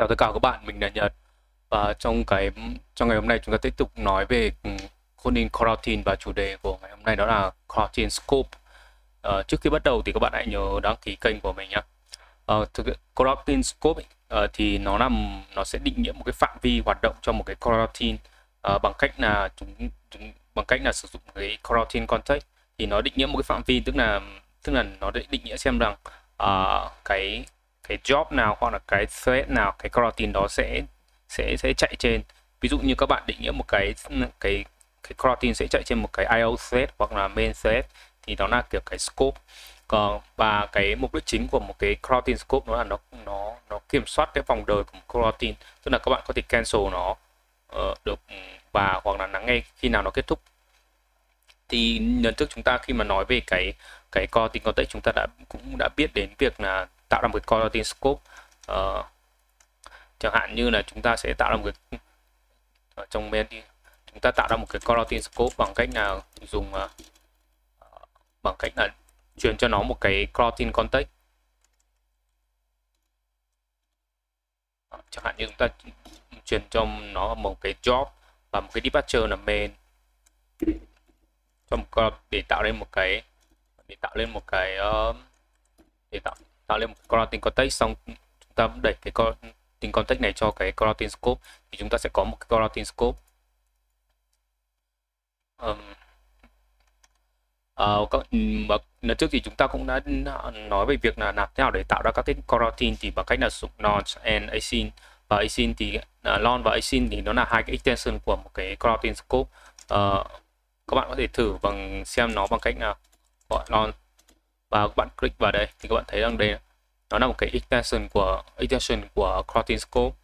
Chào tất cả các bạn, mình là Nhật và trong cái trong ngày hôm nay chúng ta tiếp tục nói về ừ, Conin Coroutine và chủ đề của ngày hôm nay đó là Coroutine Scope. Uh, trước khi bắt đầu thì các bạn hãy nhớ đăng ký kênh của mình nhé. Uh, ờ, thực Coroutine Scope uh, thì nó nằm nó sẽ định nghĩa một cái phạm vi hoạt động cho một cái coroutine uh, bằng cách là chúng, chúng bằng cách là sử dụng cái coroutine context thì nó định nghĩa một cái phạm vi tức là tức là nó định nghĩa xem rằng uh, cái cái job nào hoặc là cái thread nào cái coroutine đó sẽ sẽ sẽ chạy trên. Ví dụ như các bạn định nghĩa một cái cái cái coroutine sẽ chạy trên một cái IO thread hoặc là main thread thì đó là kiểu cái scope. Còn và cái mục đích chính của một cái coroutine scope đó là nó nó nó kiểm soát cái vòng đời của một coroutine tức là các bạn có thể cancel nó uh, được và hoặc là lắng nghe khi nào nó kết thúc. Thì lần trước chúng ta khi mà nói về cái cái coroutine context chúng ta đã cũng đã biết đến việc là tạo ra một cái coroutine scope. Uh, chẳng hạn như là chúng ta sẽ tạo ra một cái ở trong main đi chúng ta tạo ra một cái coroutine scope bằng cách là dùng uh, bằng cách là truyền cho nó một cái coroutine context. Ờ, chẳng hạn như chúng ta truyền cho nó một cái job và một cái departure là main. Cho một để tạo lên một cái để tạo lên một cái uh, để tạo tạo lên một coroutine context xong chúng ta đẩy cái coroutine context này cho cái coroutine scope thì chúng ta sẽ có một cái coroutine scope. Um, uh, lần trước thì chúng ta cũng đã nói về việc là làm thế nào để tạo ra các cái coroutine thì bằng cách là dùng launch and async và async thì à, uh, launch và async thì nó là hai cái extension của một cái coroutine scope. Uh, các bạn có thể thử bằng xem nó bằng cách là gọi launch và các bạn click vào đây thì các bạn thấy rằng đây nó là một cái extension của extension của Coroutine Scope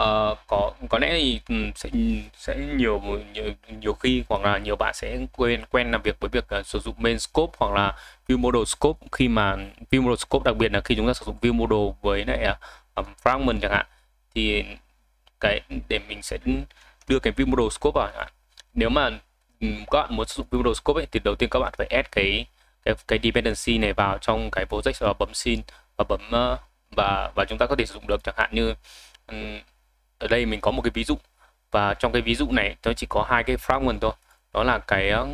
Uh, có có lẽ thì ừ, sẽ sẽ nhiều nhiều, nhiều khi hoặc là nhiều bạn sẽ quên quen làm việc với việc uh, sử dụng main scope hoặc là view model scope. Khi mà view model scope đặc biệt là khi chúng ta sử dụng view model với lại uh, fragment chẳng hạn thì cái để mình sẽ đưa cái view model scope vào chẳng hạn. Nếu mà Ừ, các bạn muốn sử dụng Windows Scope ấy, thì đầu tiên các bạn phải add cái cái, cái dependency này vào trong cái project và bấm xin và bấm ờ, và và chúng ta có thể sử dụng được. Chẳng hạn như um, ở đây mình có một cái ví dụ và trong cái ví dụ này nó chỉ có hai cái fragment thôi. Đó là cái ờ,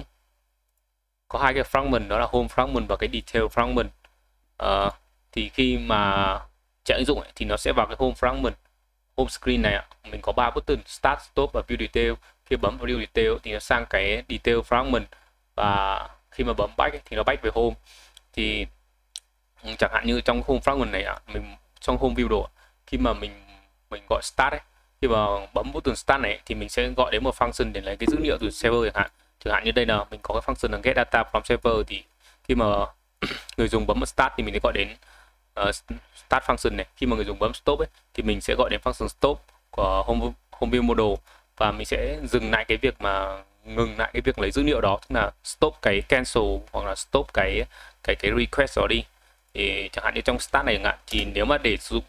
có hai cái fragment đó là home fragment và cái detail fragment. Uh, thì khi mà chạy ứng dụng ấy, thì nó sẽ vào cái home fragment home screen này mình có ba button start stop và view detail khi bấm vào view detail thì nó sang cái detail fragment và khi mà bấm back thì nó back về home. Thì chẳng hạn như trong home fragment này mình trong home view đồ khi mà mình mình gọi start ấy khi mà bấm button start này thì mình sẽ gọi đến một function để lấy cái dữ liệu từ server chẳng hạn. Chẳng hạn như đây là mình có cái function là get data from server thì khi mà người dùng bấm start thì mình sẽ gọi đến uh, start function này. Khi mà người dùng bấm stop ấy thì mình sẽ gọi đến function stop của home home view model và mình sẽ dừng lại cái việc mà ngừng lại cái việc lấy dữ liệu đó tức là stop cái cancel hoặc là stop cái cái cái request đó đi. Thì chẳng hạn như trong start này chẳng thì nếu mà để sử dụng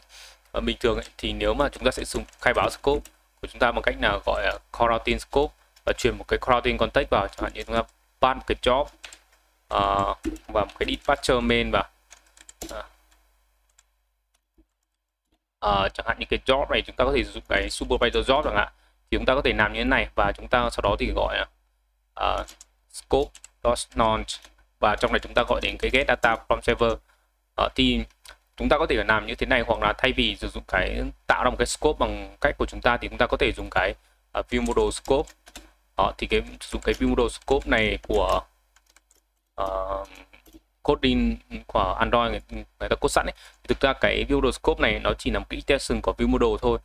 ờ, bình thường ấy, thì nếu mà chúng ta sẽ dùng khai báo scope của chúng ta bằng cách nào gọi là coroutine scope và truyền một cái coroutine context vào chẳng hạn như chúng ta ban một cái job uh, và một cái dispatcher main vào. Uh, uh, chẳng hạn như cái job này chúng ta có thể dùng cái supervisor job chẳng hạn thì chúng ta có thể làm như thế này và chúng ta sau đó thì gọi uh, scope launch và trong này chúng ta gọi đến cái get data from server. Uh, thì chúng ta có thể làm như thế này hoặc là thay vì sử dụng cái tạo ra một cái scope bằng cách của chúng ta thì chúng ta có thể dùng cái uh, view model scope. Uh, thì cái dùng cái view model scope này của ờ, uh, coding của Android người, người ta code sẵn ấy. Thì thực ra cái view model scope này nó chỉ là một cái extension của view model thôi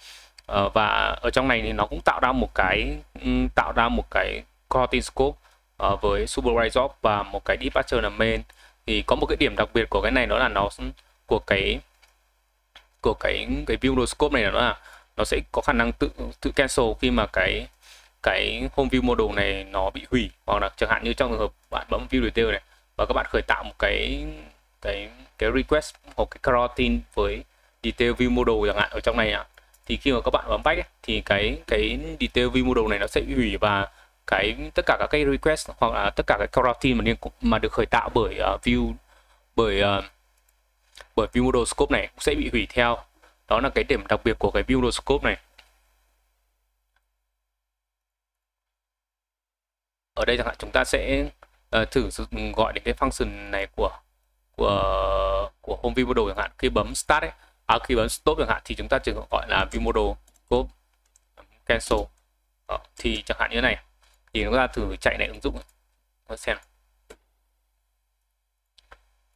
uh, và ở trong này thì nó cũng tạo ra một cái ừ, tạo ra một cái coroutine scope uh, với supervisor job và một cái departure là main. Thì có một cái điểm đặc biệt của cái này đó là nó của cái của cái cái view scope này là nó là nó sẽ có khả năng tự tự cancel khi mà cái cái home view model này nó bị hủy. Hoặc là chẳng hạn như trong trường hợp bạn bấm view detail này và các bạn khởi tạo một cái cái cái request hoặc cái coroutine với detail view model chẳng hạn ở trong này ạ thì khi mà các bạn bấm back ấy, thì cái cái detail view model này nó sẽ bị hủy và cái tất cả các cái request hoặc là tất cả cái coroutine mà mà được khởi tạo bởi uh, view bởi uh, bởi view model scope này cũng sẽ bị hủy theo. Đó là cái điểm đặc biệt của cái view model scope này. Ở đây chẳng hạn chúng ta sẽ uh, thử gọi đến cái function này của của của home view model chẳng hạn. Khi bấm start ấy à, khi bấm stop chẳng hạn thì chúng ta chỉ gọi là view model stop cancel. Đó, thì chẳng hạn như thế này. Thì chúng ta thử chạy lại ứng dụng xem.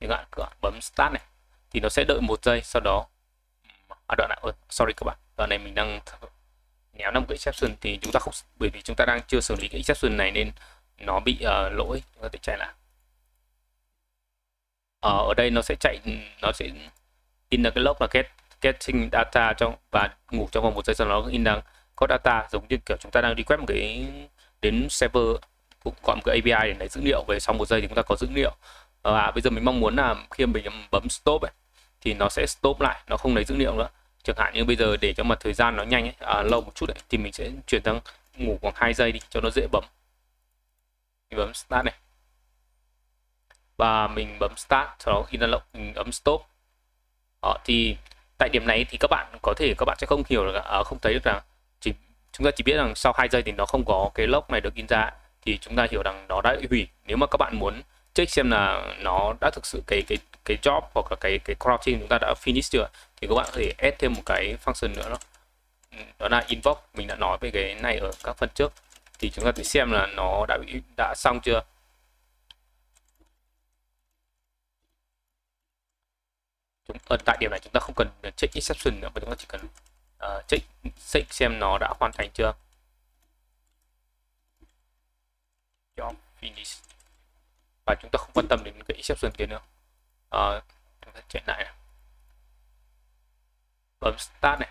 Thì các bạn bấm start này. Thì nó sẽ đợi một giây sau đó à đoạn này ơi, sorry các bạn. Đoạn này mình đang nhéo năm cái exception thì chúng ta không bởi vì chúng ta đang chưa xử lý cái exception này nên nó bị uh, lỗi. Chúng ta chạy lại. Ờ, ở đây nó sẽ chạy nó sẽ in ra cái log là get getting data trong và ngủ trong vòng một giây sau đó in ra có data giống như kiểu chúng ta đang đi quét một cái đến server cũng gọi một cái API để lấy dữ liệu về sau một giây thì chúng ta có dữ liệu. Và bây giờ mình mong muốn là khi mình bấm stop ấy, thì nó sẽ stop lại nó không lấy dữ liệu nữa. Chẳng hạn như bây giờ để cho mà thời gian nó nhanh ấy, à, lâu một chút ấy, thì mình sẽ chuyển sang ngủ khoảng 2 giây đi cho nó dễ bấm. Mình bấm start này. Và mình bấm start sau đó khi nó lộng mình bấm stop. Đó, thì tại điểm này thì các bạn có thể các bạn sẽ không hiểu được à, không thấy được rằng chỉ chúng ta chỉ biết rằng sau 2 giây thì nó không có cái lốc này được in ra thì chúng ta hiểu rằng nó đã bị hủy. Nếu mà các bạn muốn check xem là nó đã thực sự cái cái cái job hoặc là cái cái crouching chúng ta đã finish chưa thì các bạn có thể add thêm một cái function nữa đó. Đó là invoke. Mình đã nói về cái này ở các phần trước. Thì chúng ta sẽ xem là nó đã bị đã xong chưa? Chúng ở tại điểm này chúng ta không cần check exception nữa mà chúng ta chỉ cần uh, check check xem nó đã hoàn thành chưa. Job finish. Và chúng ta không quan tâm đến cái exception kia nữa. Uh, chúng ta chạy lại này. bấm start này.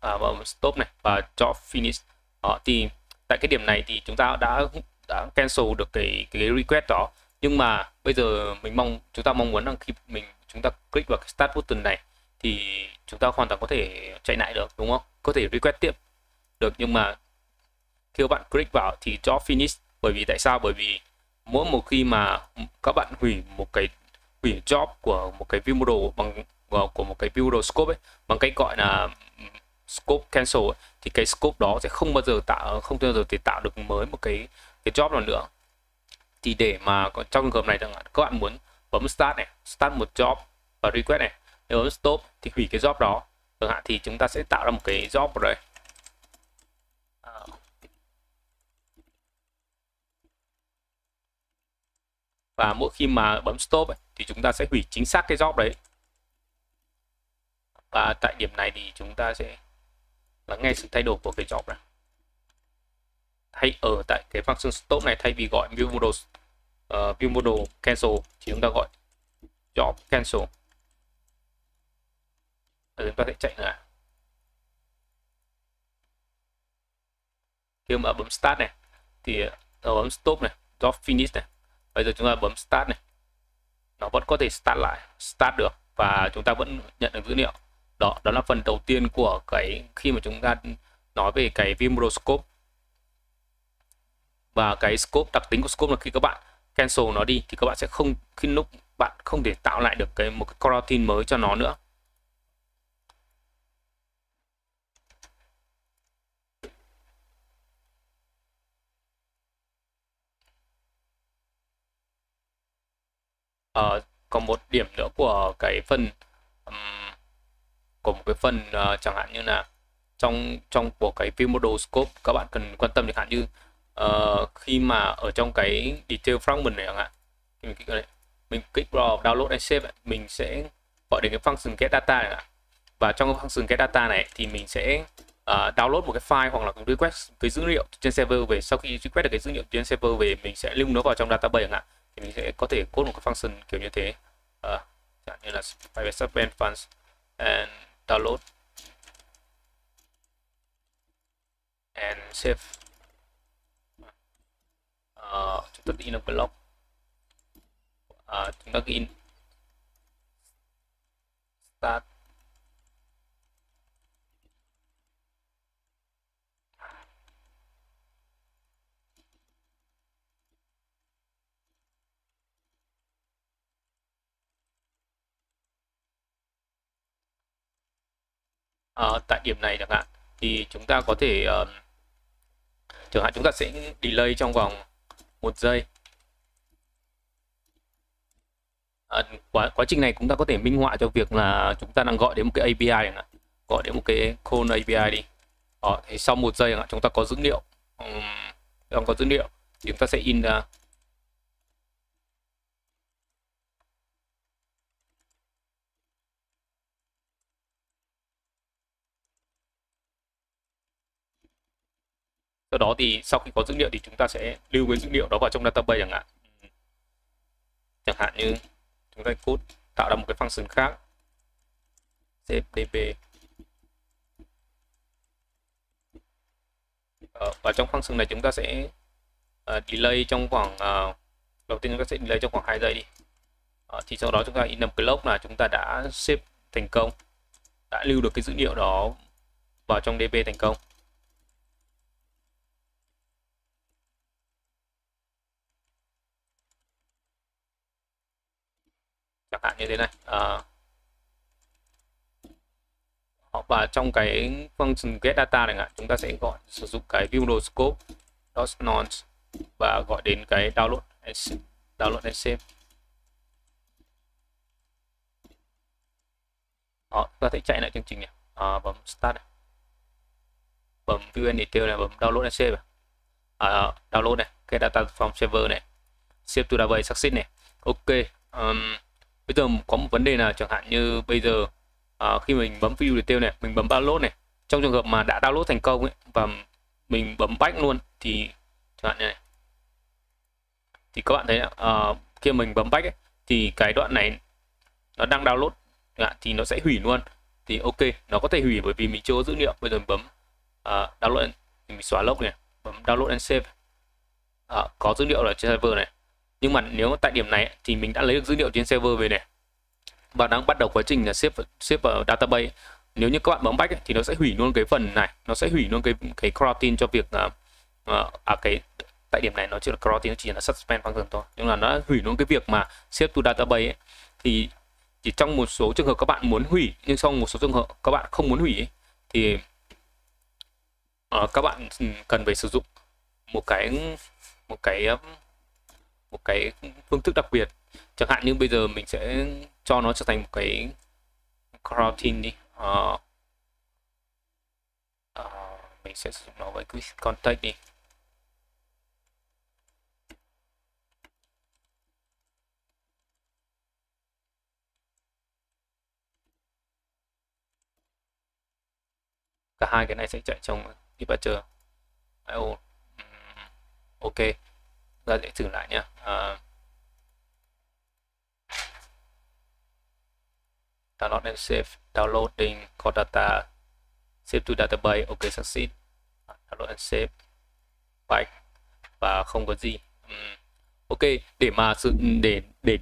À, bấm stop này và job finish. Đó, thì tại cái điểm này thì chúng ta đã đã cancel được cái cái request đó. Nhưng mà bây giờ mình mong chúng ta mong muốn rằng khi mình chúng ta click vào cái start button này thì chúng ta hoàn toàn có thể chạy lại được đúng không? Có thể request tiếp. Được nhưng mà khi các bạn click vào thì cho finish. Bởi vì tại sao? Bởi vì mỗi một khi mà các bạn hủy một cái hủy job của một cái view model bằng ờ, của một cái view model scope ấy bằng cách gọi là ừ, scope cancel ấy, thì cái scope đó sẽ không bao giờ tạo không bao giờ thể tạo được mới một cái cái job nào nữa. Thì để mà trong trường hợp này rằng các bạn muốn bấm start này start một job và request này. Nếu bấm stop thì hủy cái job đó. Chẳng hạn thì chúng ta sẽ tạo ra một cái job ở đây. À. Và mỗi khi mà bấm stop ấy, thì chúng ta sẽ hủy chính xác cái job đấy. Và tại điểm này thì chúng ta sẽ lắng nghe sự thay đổi của cái job này. Thay ở tại cái function stop này thay vì gọi view model uh, view model cancel thì chúng ta gọi job cancel. Rồi chúng ta sẽ chạy nữa khi mà bấm start này thì ờ, bấm stop này job finish này bây giờ chúng ta bấm start này nó vẫn có thể start lại start được và chúng ta vẫn nhận được dữ liệu. Đó đó là phần đầu tiên của cái khi mà chúng ta nói về cái view model scope và cái scope đặc tính của scope là khi các bạn cancel nó đi thì các bạn sẽ không khi lúc bạn không thể tạo lại được cái một cái coroutine mới cho nó nữa. Uh, còn một điểm nữa của cái phần um, của một cái phần uh, chẳng hạn như là trong trong của cái view model scope các bạn cần quan tâm chẳng hạn như uh, khi mà ở trong cái detail fragment này chẳng hạn thì mình kích vào đây. Mình kích vào download and save mình sẽ gọi đến cái function get data này và trong cái function get data này thì mình sẽ uh, download một cái file hoặc là request cái dữ liệu trên server về sau khi request được cái dữ liệu trên server về mình sẽ lưu nó vào trong database chẳng hạn thì mình sẽ có thể code một cái function kiểu như thế. Uh, chẳng như là private suspend funds and download and save uh, chúng ta in một uh, chúng ta in. Start. À, tại điểm này chẳng hạn thì chúng ta có thể uh, chẳng hạn chúng ta sẽ delay trong vòng một giây. À, quá, quá trình này chúng ta có thể minh họa cho việc là chúng ta đang gọi đến một cái API này, gọi đến một cái call API đi. Đó, thì sau một giây chúng ta có dữ liệu. Um, có dữ liệu. Thì chúng ta sẽ in ra. Sau đó thì sau khi có dữ liệu thì chúng ta sẽ lưu cái dữ liệu đó vào trong database chẳng hạn. Chẳng hạn như chúng ta code tạo ra một cái function khác. cfdb ờ, và trong function này chúng ta sẽ uh, delay trong khoảng uh, đầu tiên chúng ta sẽ delay trong khoảng 2 giây đi. Uh, thì sau đó chúng ta in cái log là chúng ta đã xếp thành công đã lưu được cái dữ liệu đó vào trong db thành công. Hạn như thế này. À, và trong cái function get data này ạ, chúng ta sẽ gọi sử dụng cái view scope nonce và gọi đến cái download and download and save. Ờ, Đó ta sẽ chạy lại chương trình này. À, bấm start này. Bấm view and detail này bấm download and save à, download này cái data from server này. Save to database success này. Ok um, bây giờ có một vấn đề là chẳng hạn như bây giờ à, khi mình bấm view detail này mình bấm download này trong trường hợp mà đã download thành công ấy và mình bấm back luôn thì chẳng hạn như này. Thì các bạn thấy uh, khi mình bấm back ấy, thì cái đoạn này nó đang download à, thì nó sẽ hủy luôn. Thì ok nó có thể hủy bởi vì mình chưa có dữ liệu. Bây giờ mình bấm uh, download thì mình xóa lốc này bấm download and save. Uh, có dữ liệu ở trên server này nhưng mà nếu tại điểm này thì mình đã lấy được dữ liệu trên server về này. Và đang bắt đầu quá trình là xếp xếp vào database. Nếu như các bạn bấm back thì nó sẽ hủy luôn cái phần này. Nó sẽ hủy luôn cái cái coroutine cho việc uh, uh, à cái tại điểm này nó chưa là coroutine nó chỉ là suspend function thôi. Nhưng là nó hủy luôn cái việc mà xếp to database ấy. thì chỉ trong một số trường hợp các bạn muốn hủy nhưng trong một số trường hợp các bạn không muốn hủy ấy, thì uh, các bạn ừ, cần phải sử dụng một cái một cái một cái phương thức đặc biệt. Chẳng hạn như bây giờ mình sẽ cho nó trở thành một cái coroutine đi. Uh, uh, mình sẽ sử dụng nó với quick contact đi. Cả hai cái này sẽ chạy trong departure IO ok ta sẽ thử lại nhé à, download and save downloading core data save to database ok succeed. À, download and save back và không có gì. Uhm. ok để mà sự để để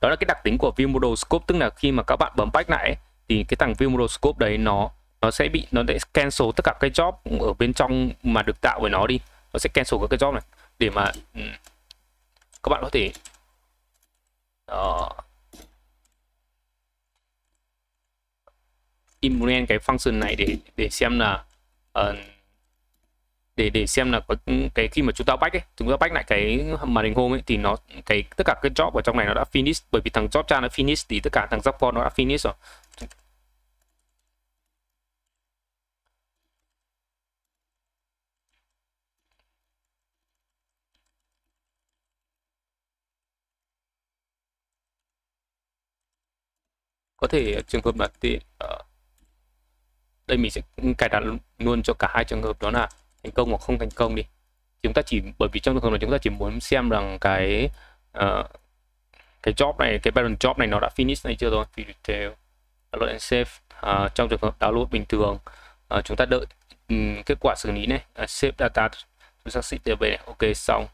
đó là cái đặc tính của view model scope tức là khi mà các bạn bấm back lại thì cái thằng view model scope đấy nó nó sẽ bị nó sẽ cancel tất cả cái job ở bên trong mà được tạo bởi nó đi. Nó sẽ cancel các cái job này để mà um, các bạn có thể đó, implement cái function này để để xem là uh, để để xem là có ừ, cái khi mà chúng ta back ấy, chúng ta back lại cái màn hình home ấy thì nó cái tất cả cái job ở trong này nó đã finish bởi vì thằng job cha nó finish thì tất cả thằng job for nó đã finish rồi. Có thể trường hợp là thì uh, ờ, đây mình sẽ cài đặt luôn cho cả hai trường hợp đó là thành công hoặc không thành công đi. Chúng ta chỉ bởi vì trong trường hợp là chúng ta chỉ muốn xem rằng cái uh, cái job này cái parent job này nó đã finish này chưa rồi vì detail download and save uh, trong trường hợp download bình thường uh, chúng ta đợi um, kết quả xử lý này uh, save data chúng ta xịt về này. Ok xong.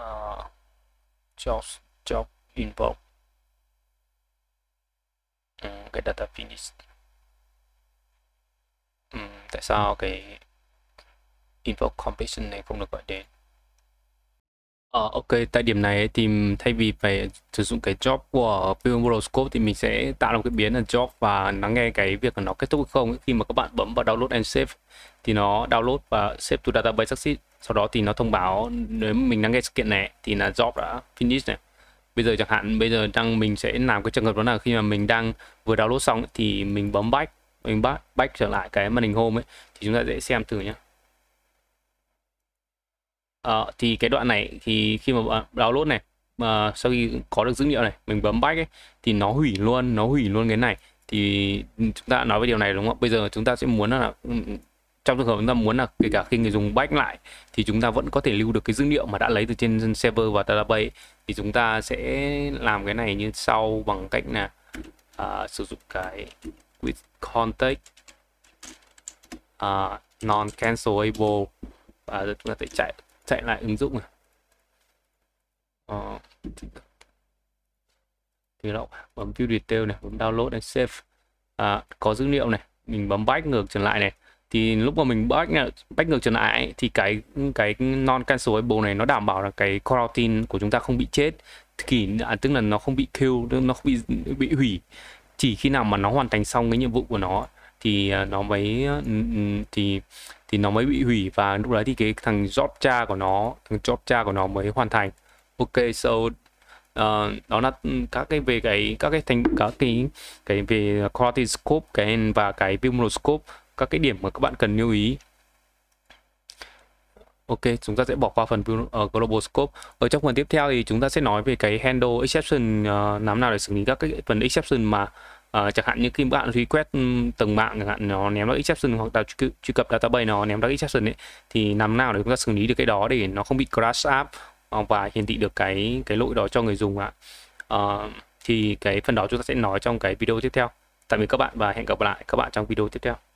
Uh, job job um, cái data finish um, tại sao cái info completion này không được gọi đến Ờ, ok, tại điểm này thì thay vì phải sử dụng cái job của Visual Model Scope thì mình sẽ tạo ra một cái biến là job và lắng nghe cái việc là nó kết thúc hay không. Khi mà các bạn bấm vào download and save thì nó download và save to database success. Sau đó thì nó thông báo nếu mình lắng nghe sự kiện này thì là job đã finish này. Bây giờ chẳng hạn bây giờ đang mình sẽ làm cái trường hợp đó là khi mà mình đang vừa download xong ấy, thì mình bấm back, mình back, back trở lại cái màn hình home ấy thì chúng ta sẽ xem thử nhé. à, ờ, thì cái đoạn này thì khi mà đào download này mà sau khi có được dữ liệu này mình bấm back ấy thì nó hủy luôn nó hủy luôn cái này thì chúng ta nói về điều này đúng không bây giờ chúng ta sẽ muốn là trong trường hợp chúng ta muốn là kể cả khi người dùng back lại thì chúng ta vẫn có thể lưu được cái dữ liệu mà đã lấy từ trên server và database thì chúng ta sẽ làm cái này như sau bằng cách là uh, sử dụng cái with context à, uh, non cancelable và chúng ta sẽ chạy chạy lại ứng dụng này. Ờ, thì nó bấm view detail này bấm download này save. Uh, có dữ liệu này mình bấm back ngược trở lại này thì lúc mà mình back back ngược trở lại ấy, thì cái cái non cancelable này nó đảm bảo là cái coroutine của chúng ta không bị chết. Thì à, tức là nó không bị kill nó không bị bị hủy. Chỉ khi nào mà nó hoàn thành xong cái nhiệm vụ của nó thì à, nó mới ừ, ừ, thì thì nó mới bị hủy. Và lúc đấy thì cái thằng job cha của nó thằng job cha của nó mới hoàn thành. Ok so uh, đó là các cái về cái các cái thành các cái cái về quality scope cái và cái view scope các cái điểm mà các bạn cần lưu ý. Ok, chúng ta sẽ bỏ qua phần uh, Global Scope. Ở trong phần tiếp theo thì chúng ta sẽ nói về cái handle exception uh, làm nào để xử lý các cái phần exception mà uh, chẳng hạn như khi bạn request từng mạng chẳng hạn nó ném ra exception hoặc là truy, truy cập database nó ném ra exception ấy thì làm nào để chúng ta xử lý được cái đó để nó không bị crash app và hiển thị được cái cái lỗi đó cho người dùng ạ. Uh, thì cái phần đó chúng ta sẽ nói trong cái video tiếp theo. Tạm biệt các bạn và hẹn gặp lại các bạn trong video tiếp theo.